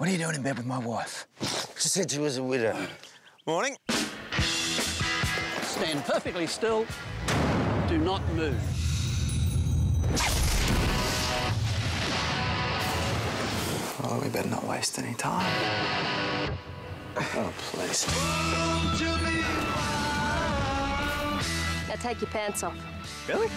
What are you doing in bed with my wife? She said she was a widow. Morning. Stand perfectly still. Do not move. Well, we better not waste any time. Oh, please. Now take your pants off. Really?